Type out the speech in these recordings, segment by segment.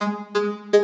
Música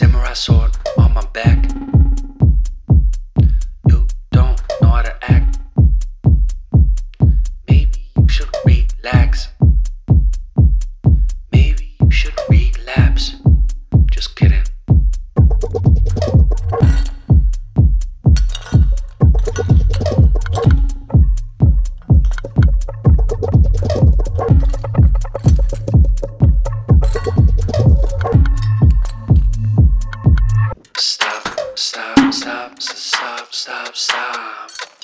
samurai sword on my back. time.